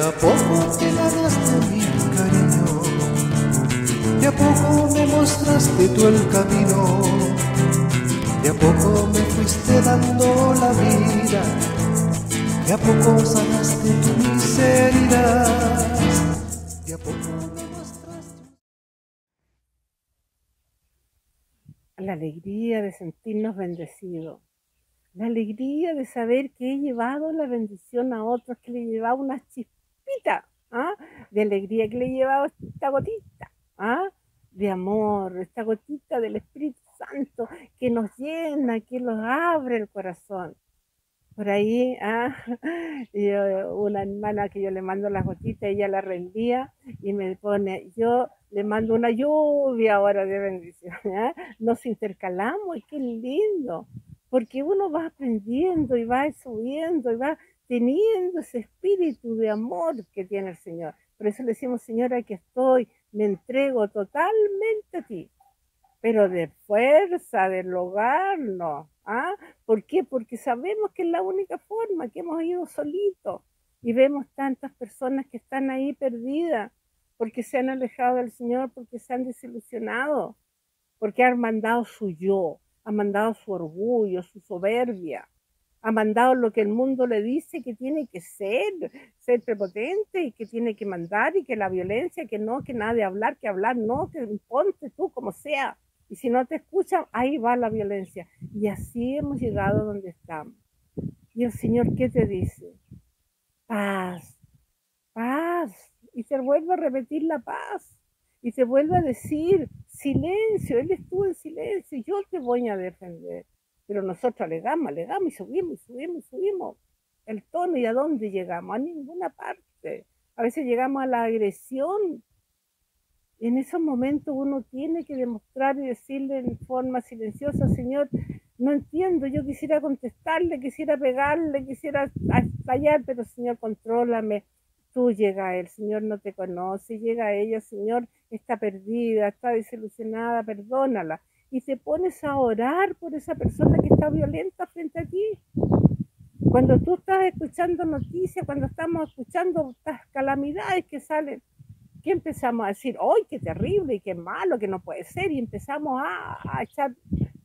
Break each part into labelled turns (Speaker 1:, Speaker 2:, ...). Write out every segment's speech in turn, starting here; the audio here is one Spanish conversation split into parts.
Speaker 1: a poco te ganaste mi cariño, de a poco me mostraste tú el camino, de a poco me fuiste dando la vida, de a poco sanaste tu miseria, de a poco me mostraste.
Speaker 2: La alegría de sentirnos bendecidos. La alegría de saber que he llevado la bendición a otros, que le he llevado una ¿ah? de alegría, que le he llevado esta gotita ¿ah? de amor, esta gotita del Espíritu Santo que nos llena, que nos abre el corazón. Por ahí, ¿ah? una hermana que yo le mando las gotitas, ella la rendía y me pone, yo le mando una lluvia ahora de bendición. Nos intercalamos, y qué lindo porque uno va aprendiendo y va subiendo y va teniendo ese espíritu de amor que tiene el Señor. Por eso le decimos, Señor, aquí estoy, me entrego totalmente a ti, pero de fuerza, de lograrlo. ¿Ah? ¿Por qué? Porque sabemos que es la única forma, que hemos ido solitos y vemos tantas personas que están ahí perdidas porque se han alejado del Señor, porque se han desilusionado, porque han mandado su yo, ha mandado su orgullo, su soberbia, ha mandado lo que el mundo le dice que tiene que ser, ser prepotente y que tiene que mandar y que la violencia, que no, que nada de hablar, que hablar no, que ponte tú como sea. Y si no te escuchan, ahí va la violencia. Y así hemos llegado donde estamos. Y el Señor, ¿qué te dice? Paz, paz. Y se vuelve a repetir la paz. Y se vuelve a decir, silencio, él estuvo en silencio, yo te voy a defender. Pero nosotros le damos, le damos y subimos, y subimos, y subimos el tono y a dónde llegamos, a ninguna parte. A veces llegamos a la agresión. En esos momentos uno tiene que demostrar y decirle en forma silenciosa, Señor, no entiendo, yo quisiera contestarle, quisiera pegarle, quisiera estallar, pero Señor, contrólame tú llega a él, Señor no te conoce, llega a ella, Señor está perdida, está desilusionada, perdónala. Y te pones a orar por esa persona que está violenta frente a ti. Cuando tú estás escuchando noticias, cuando estamos escuchando estas calamidades que salen, ¿qué empezamos a decir? ¡Ay, qué terrible y qué malo, que no puede ser! Y empezamos a, echar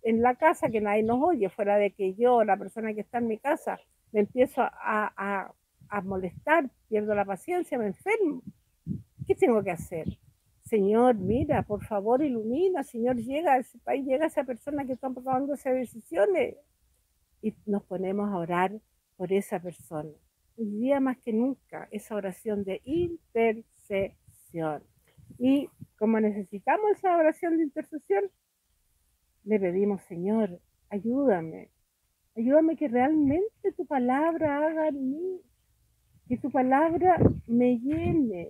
Speaker 2: en la casa que nadie nos oye, fuera de que yo, la persona que está en mi casa, me empiezo a a molestar, pierdo la paciencia, me enfermo. ¿Qué tengo que hacer? Señor, mira, por favor, ilumina. Señor, llega a ese país, llega a esa persona que está tomando esas decisiones. Y nos ponemos a orar por esa persona. Hoy día más que nunca, esa oración de intercesión. Y como necesitamos esa oración de intercesión, le pedimos, Señor, ayúdame. Ayúdame que realmente tu palabra haga en mí que tu palabra me llene.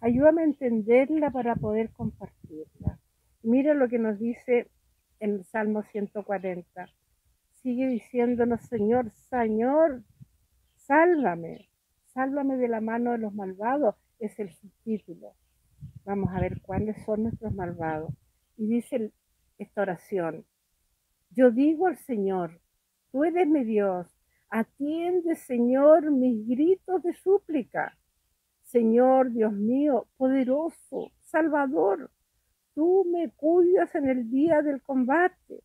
Speaker 2: Ayúdame a entenderla para poder compartirla. Mira lo que nos dice en Salmo 140. Sigue diciéndonos, Señor, Señor, sálvame, sálvame de la mano de los malvados, es el subtítulo. Vamos a ver cuáles son nuestros malvados. Y dice esta oración, yo digo al Señor, tú eres mi Dios, Atiende, Señor, mis gritos de súplica. Señor, Dios mío, poderoso, Salvador, tú me cuidas en el día del combate.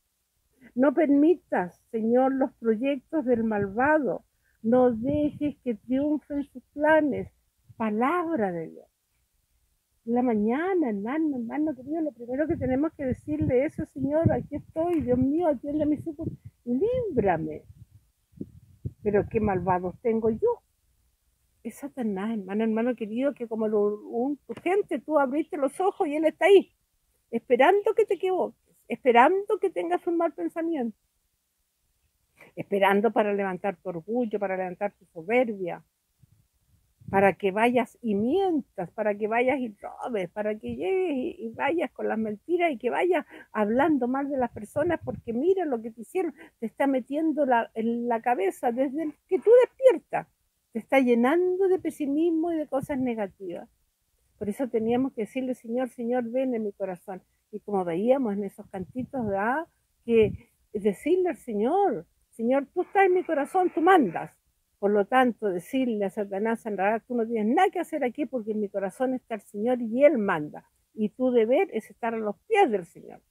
Speaker 2: No permitas, Señor, los proyectos del malvado. No dejes que triunfen sus planes. Palabra de Dios. La mañana, hermano, hermano querido, lo primero que tenemos que decirle es, Señor, aquí estoy, Dios mío, atiende mi súplica. Líbrame pero qué malvados tengo yo. Es Satanás, hermano, hermano querido, que como un, tu gente, tú abriste los ojos y él está ahí, esperando que te equivoques, esperando que tengas un mal pensamiento, esperando para levantar tu orgullo, para levantar tu soberbia, para que vayas y mientas, para que vayas y robes, para que llegues y, vayas con las mentiras y que vayas hablando mal de las personas, porque mira lo que te hicieron, te está metiendo en la cabeza desde que tú despiertas, te está llenando de pesimismo y de cosas negativas. Por eso teníamos que decirle, Señor, Señor, ven en mi corazón. Y como veíamos en esos cantitos, ¿verdad? que decirle al Señor, Señor, tú estás en mi corazón, tú mandas Por lo tanto, decirle a Satanás, en realidad tú no tienes nada que hacer aquí porque en mi corazón está el Señor y Él manda. Y tu deber es estar a los pies del Señor.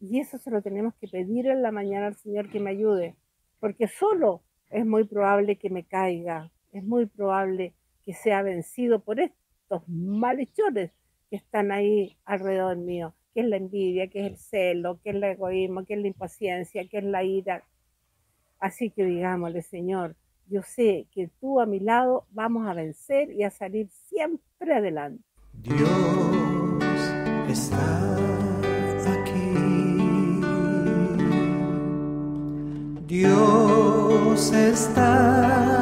Speaker 2: Y eso se lo tenemos que pedir en la mañana al Señor que me ayude, porque solo es muy probable que me caiga, es muy probable que sea vencido por estos malhechores que están ahí alrededor mío, que es la envidia, que es el celo, que es el egoísmo, que es la impaciencia, que es la ira. Así que digámosle, Señor, yo sé que tú a mi lado vamos a vencer y a salir siempre adelante.
Speaker 1: Dios está aquí. Dios está aquí.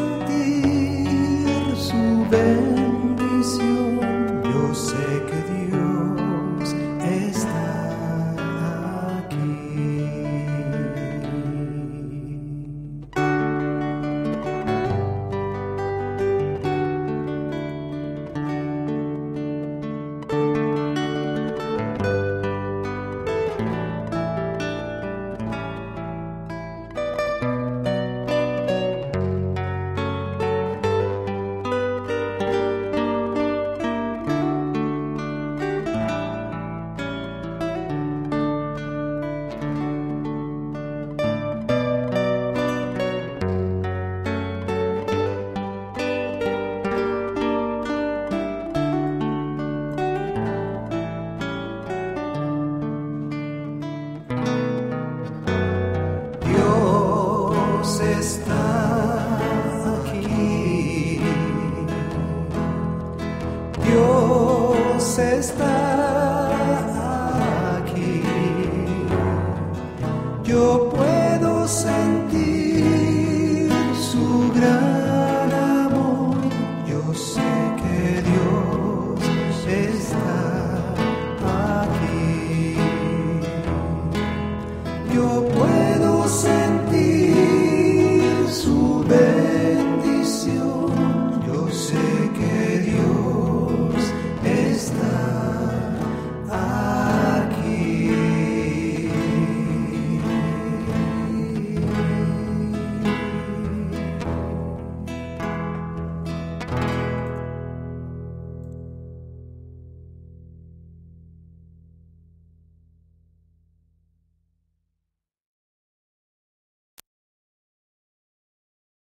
Speaker 1: está baby.